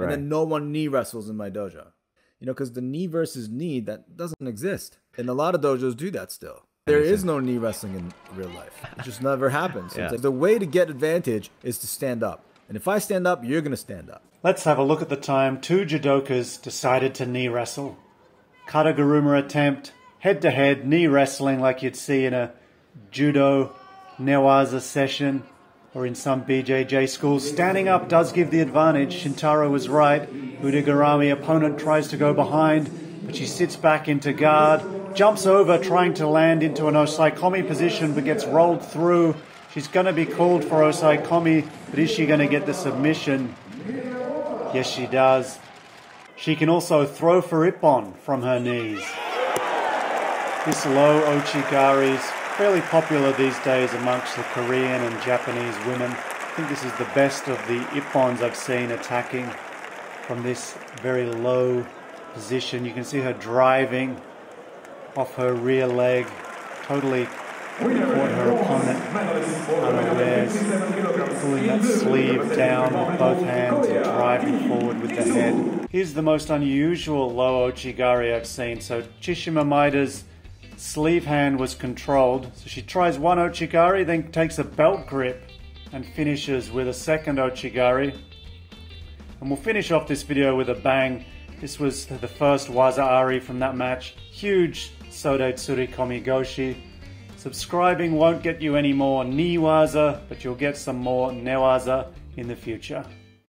Right. and then no one knee wrestles in my dojo. You know, because the knee versus knee that doesn't exist, and a lot of dojos do that still. There is no knee wrestling in real life. It just never happens. Yeah. like the way to get advantage is to stand up, and if I stand up, you're gonna stand up. Let's have a look at the time two judokas decided to knee wrestle. Kataguruma attempt, head to head, knee wrestling like you'd see in a judo newaza session or in some BJJ schools. Standing up does give the advantage. Shintaro was right. Udegarami opponent tries to go behind, but she sits back into guard, jumps over trying to land into an Osaekomi position but gets rolled through. She's going to be called for Osaekomi, but is she going to get the submission? Yes, she does. She can also throw for Ippon from her knees. This low Ouchi-gari is fairly popular these days amongst the Korean and Japanese women. I think this is the best of the Ippons I've seen attacking from this very low position. You can see her driving off her rear leg, totally caught her opponent unawares, pulling that sleeve down with both hands and driving forward with the head. Here's the most unusual low Ouchi-gari I've seen. So Chishima Maeda's sleeve hand was controlled. So she tries one Ouchi-gari, then takes a belt grip and finishes with a second Ouchi-gari. And we'll finish off this video with a bang. This was the first Wazaari from that match. Huge Sode Tsurikomi Goshi. Subscribing won't get you any more Niwaza, but you'll get some more Newaza in the future.